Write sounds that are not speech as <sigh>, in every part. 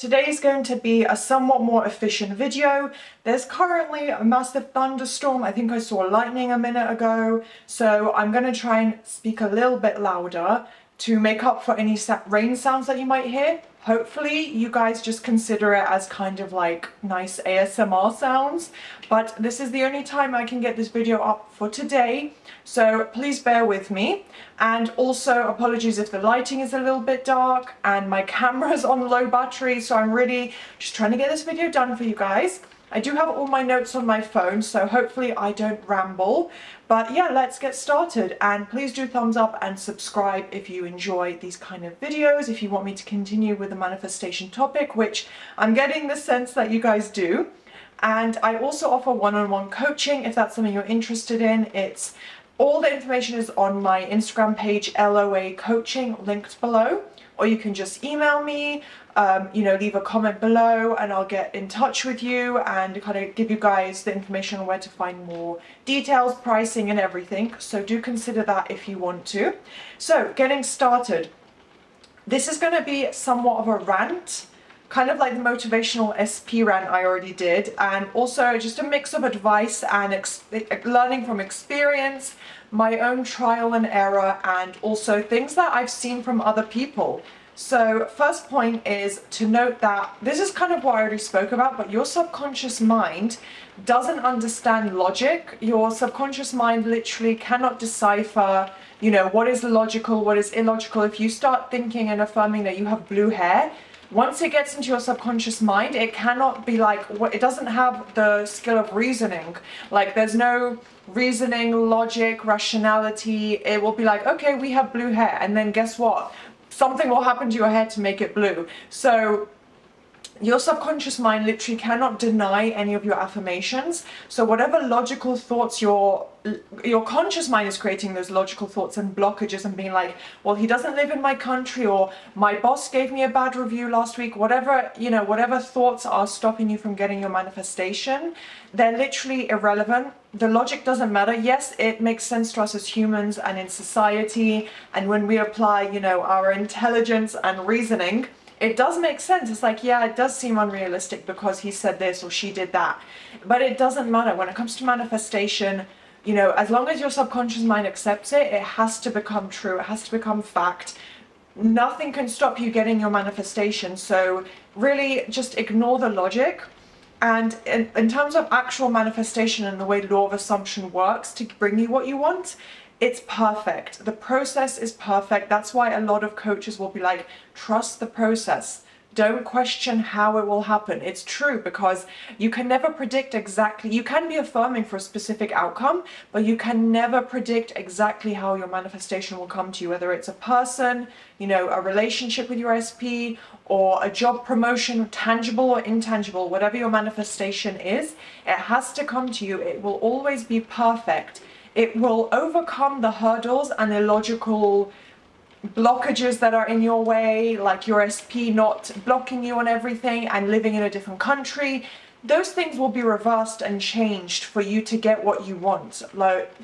today is going to be a somewhat more efficient video. There's currently a massive thunderstorm, I think I saw lightning a minute ago, so I'm going to try and speak a little bit louder to make up for any rain sounds that you might hear. Hopefully you guys just consider it as kind of like nice ASMR sounds, but this is the only time I can get this video up for today, so please bear with me. And also apologies if the lighting is a little bit dark and my <laughs> camera's on low battery, so I'm really just trying to get this video done for you guys. I do have all my notes on my phone, so hopefully I don't ramble. But yeah, let's get started. And please do thumbs up and subscribe if you enjoy these kind of videos, if you want me to continue with the manifestation topic, which I'm getting the sense that you guys do. And I also offer one-on-one -on -one coaching if that's something you're interested in. It's all the information is on my Instagram page, LOA Coaching, linked below, or you can just email me, um, you know, leave a comment below and I'll get in touch with you and kind of give you guys the information on where to find more details, pricing and everything. So do consider that if you want to. So getting started. This is going to be somewhat of a rant kind of like the motivational SP rant I already did and also just a mix of advice and learning from experience, my own trial and error and also things that I've seen from other people. So first point is to note that this is kind of what I already spoke about, but your subconscious mind doesn't understand logic. Your subconscious mind literally cannot decipher, you know, what is logical, what is illogical. If you start thinking and affirming that you have blue hair, once it gets into your subconscious mind, it cannot be like, it doesn't have the skill of reasoning. Like there's no reasoning, logic, rationality. It will be like, okay, we have blue hair. And then guess what? Something will happen to your hair to make it blue. So your subconscious mind literally cannot deny any of your affirmations. So whatever logical thoughts your your conscious mind is creating those logical thoughts and blockages and being like, well, he doesn't live in my country or my boss gave me a bad review last week, whatever, you know, whatever thoughts are stopping you from getting your manifestation, they're literally irrelevant. The logic doesn't matter. Yes, it makes sense to us as humans and in society. And when we apply, you know, our intelligence and reasoning, it does make sense. It's like, yeah, it does seem unrealistic because he said this or she did that. But it doesn't matter. When it comes to manifestation, you know, as long as your subconscious mind accepts it, it has to become true. It has to become fact. Nothing can stop you getting your manifestation. So really just ignore the logic. And in, in terms of actual manifestation and the way law of assumption works to bring you what you want, it's perfect. The process is perfect. That's why a lot of coaches will be like, trust the process. Don't question how it will happen. It's true because you can never predict exactly, you can be affirming for a specific outcome, but you can never predict exactly how your manifestation will come to you, whether it's a person, you know, a relationship with your SP, or a job promotion, tangible or intangible, whatever your manifestation is, it has to come to you. It will always be perfect it will overcome the hurdles and illogical blockages that are in your way, like your SP not blocking you on everything and living in a different country. Those things will be reversed and changed for you to get what you want.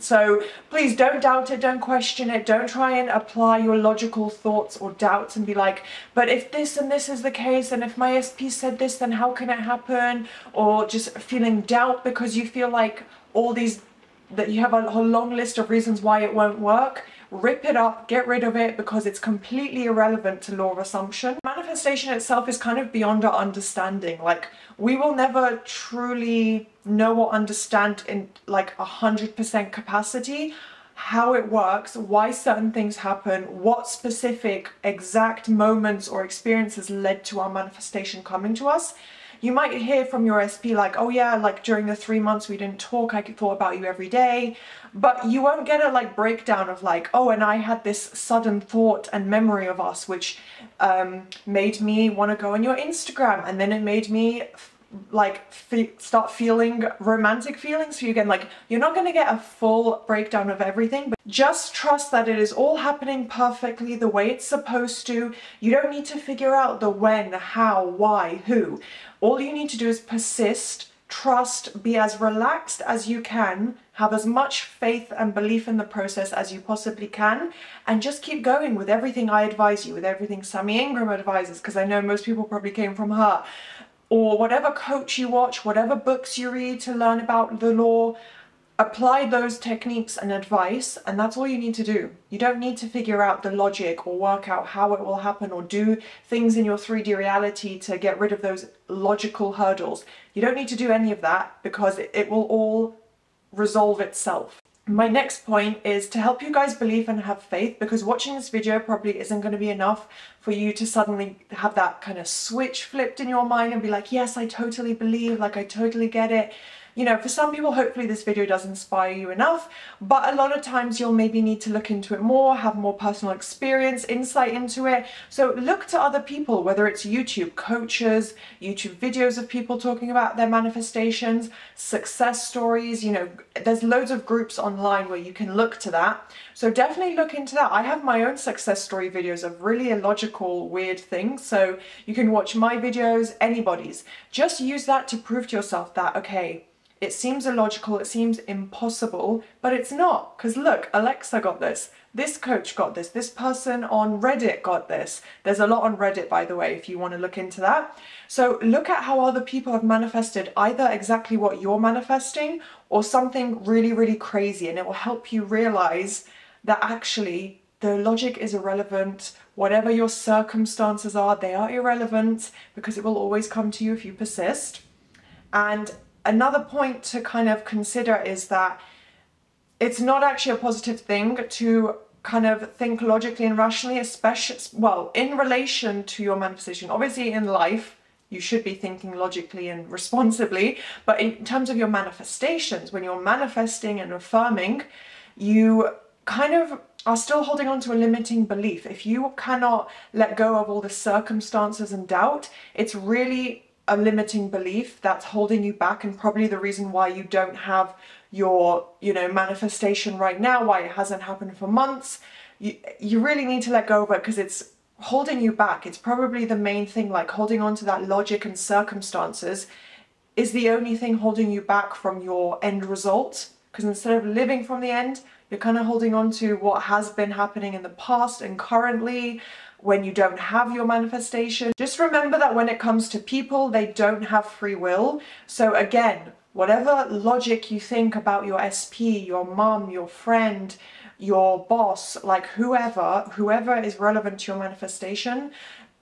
So please don't doubt it, don't question it, don't try and apply your logical thoughts or doubts and be like, but if this and this is the case, and if my SP said this, then how can it happen? Or just feeling doubt because you feel like all these that you have a, a long list of reasons why it won't work, rip it up, get rid of it because it's completely irrelevant to law of assumption. Manifestation itself is kind of beyond our understanding. Like we will never truly know or understand in like a hundred percent capacity how it works, why certain things happen, what specific exact moments or experiences led to our manifestation coming to us you might hear from your SP like, oh yeah, like during the three months we didn't talk, I thought about you every day. But you won't get a like breakdown of like, oh, and I had this sudden thought and memory of us, which um, made me want to go on your Instagram. And then it made me like start feeling romantic feelings. For you again like you're not going to get a full breakdown of everything but just trust that it is all happening perfectly the way it's supposed to. You don't need to figure out the when how why who. All you need to do is persist trust, be as relaxed as you can, have as much faith and belief in the process as you possibly can, and just keep going with everything I advise you, with everything Sammy Ingram advises, because I know most people probably came from her, or whatever coach you watch, whatever books you read to learn about the law, apply those techniques and advice and that's all you need to do. You don't need to figure out the logic or work out how it will happen or do things in your 3d reality to get rid of those logical hurdles. You don't need to do any of that because it, will all resolve itself my next point is to help you guys believe and have faith because watching this video probably isn't going to be enough for you to suddenly have that kind of switch flipped in your mind and be like yes I totally believe like I totally get it you know, for some people, hopefully this video does inspire you enough, but a lot of times you'll maybe need to look into it more, have more personal experience, insight into it. So look to other people, whether it's YouTube coaches, YouTube videos of people talking about their manifestations, success stories, you know, there's loads of groups online where you can look to that. So definitely look into that. I have my own success story videos of really illogical, weird things. So you can watch my videos, anybody's. Just use that to prove to yourself that, okay, it seems illogical, it seems impossible, but it's not. Because look, Alexa got this, this coach got this, this person on Reddit got this. There's a lot on Reddit, by the way, if you want to look into that. So look at how other people have manifested either exactly what you're manifesting or something really, really crazy, and it will help you realize that actually the logic is irrelevant. Whatever your circumstances are, they are irrelevant because it will always come to you if you persist. And another point to kind of consider is that it's not actually a positive thing to kind of think logically and rationally, especially, well, in relation to your manifestation. Obviously, in life, you should be thinking logically and responsibly, but in terms of your manifestations, when you're manifesting and affirming, you kind of are still holding on to a limiting belief. If you cannot let go of all the circumstances and doubt, it's really a limiting belief that's holding you back and probably the reason why you don't have your you know manifestation right now why it hasn't happened for months. You you really need to let go of it because it's holding you back. It's probably the main thing like holding on to that logic and circumstances is the only thing holding you back from your end result. Because instead of living from the end you're kind of holding on to what has been happening in the past and currently when you don't have your manifestation. Just remember that when it comes to people, they don't have free will. So again, whatever logic you think about your SP, your mum, your friend, your boss, like whoever, whoever is relevant to your manifestation,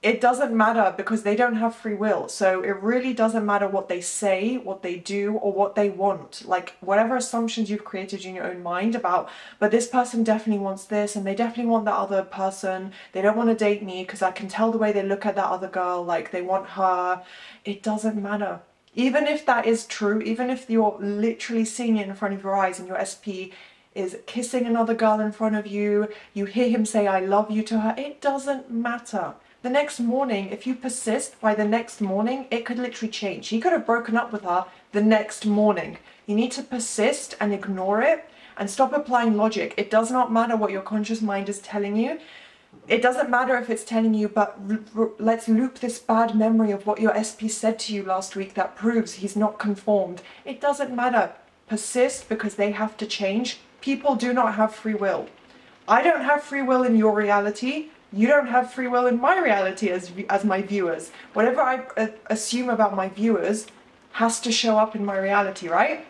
it doesn't matter because they don't have free will. So it really doesn't matter what they say, what they do, or what they want. Like whatever assumptions you've created in your own mind about, but this person definitely wants this and they definitely want that other person. They don't want to date me because I can tell the way they look at that other girl, like they want her. It doesn't matter. Even if that is true, even if you're literally seeing it in front of your eyes and your SP is kissing another girl in front of you, you hear him say, I love you to her, it doesn't matter the next morning, if you persist by the next morning, it could literally change. He could have broken up with her the next morning. You need to persist and ignore it and stop applying logic. It does not matter what your conscious mind is telling you. It doesn't matter if it's telling you, but let's loop this bad memory of what your SP said to you last week that proves he's not conformed. It doesn't matter. Persist because they have to change. People do not have free will. I don't have free will in your reality you don't have free will in my reality as, as my viewers. Whatever I uh, assume about my viewers has to show up in my reality, right?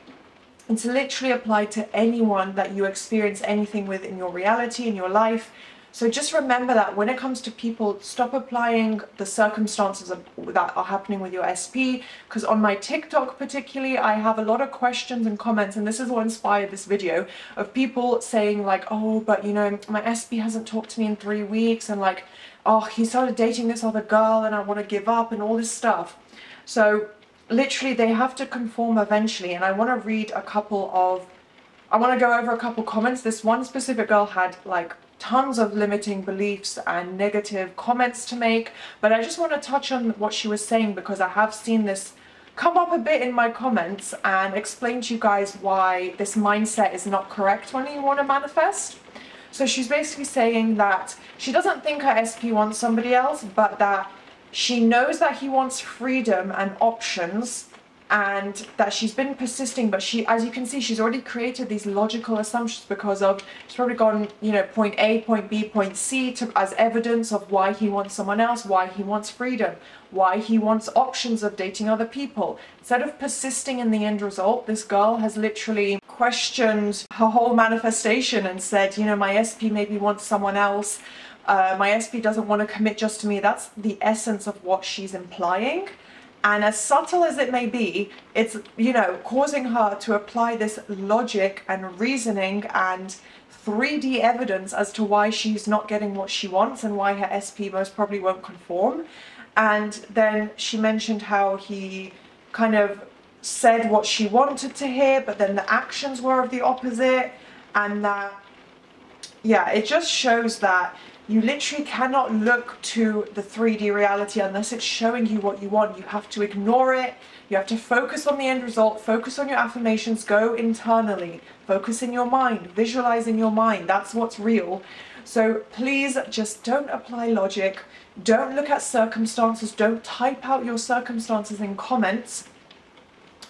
It's literally applied to anyone that you experience anything with in your reality, in your life, so just remember that when it comes to people, stop applying the circumstances of, that are happening with your SP. Because on my TikTok particularly, I have a lot of questions and comments, and this is what inspired this video, of people saying like, oh, but you know, my SP hasn't talked to me in three weeks, and like, oh, he started dating this other girl, and I want to give up, and all this stuff. So literally, they have to conform eventually, and I want to read a couple of I want to go over a couple comments. This one specific girl had like tons of limiting beliefs and negative comments to make, but I just want to touch on what she was saying because I have seen this come up a bit in my comments and explain to you guys why this mindset is not correct when you want to manifest. So she's basically saying that she doesn't think her SP wants somebody else, but that she knows that he wants freedom and options and that she's been persisting but she as you can see she's already created these logical assumptions because of she's probably gone you know point a point b point c to as evidence of why he wants someone else why he wants freedom why he wants options of dating other people. Instead of persisting in the end result this girl has literally questioned her whole manifestation and said you know my sp maybe wants someone else. Uh, my sp doesn't want to commit just to me. That's the essence of what she's implying and as subtle as it may be, it's, you know, causing her to apply this logic and reasoning and 3D evidence as to why she's not getting what she wants and why her SP most probably won't conform. And then she mentioned how he kind of said what she wanted to hear, but then the actions were of the opposite. And that, yeah, it just shows that you literally cannot look to the 3D reality unless it's showing you what you want. You have to ignore it. You have to focus on the end result, focus on your affirmations, go internally, focus in your mind, visualize in your mind. That's what's real. So please just don't apply logic. Don't look at circumstances. Don't type out your circumstances in comments.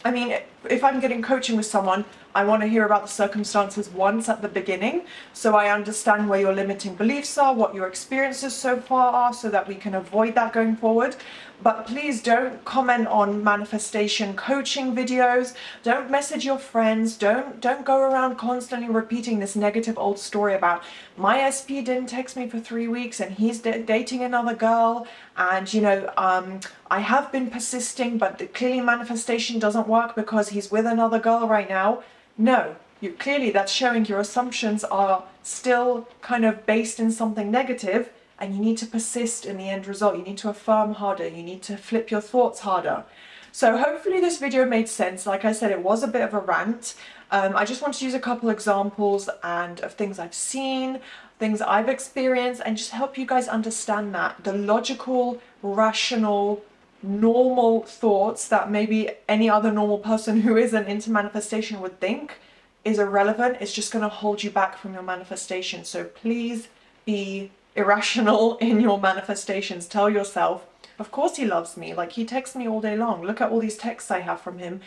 I mean, if I'm getting coaching with someone, I want to hear about the circumstances once at the beginning so I understand where your limiting beliefs are, what your experiences so far are, so that we can avoid that going forward. But please don't comment on manifestation coaching videos. Don't message your friends. Don't don't go around constantly repeating this negative old story about my SP didn't text me for three weeks and he's dating another girl and you know um, I have been persisting but the clearly manifestation doesn't work because he's with another girl right now. No, you, clearly that's showing your assumptions are still kind of based in something negative and you need to persist in the end result. You need to affirm harder. You need to flip your thoughts harder. So hopefully this video made sense. Like I said, it was a bit of a rant. Um, I just want to use a couple examples and of things I've seen, things I've experienced, and just help you guys understand that. The logical, rational, normal thoughts that maybe any other normal person who isn't into manifestation would think is irrelevant. It's just going to hold you back from your manifestation. So please be irrational <laughs> in your manifestations. Tell yourself, of course he loves me. Like he texts me all day long. Look at all these texts I have from him.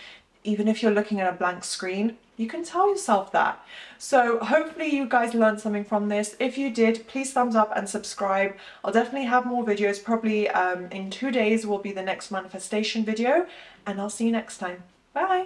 Even if you're looking at a blank screen, you can tell yourself that. So hopefully you guys learned something from this. If you did, please thumbs up and subscribe. I'll definitely have more videos. Probably um, in two days will be the next manifestation video. And I'll see you next time. Bye!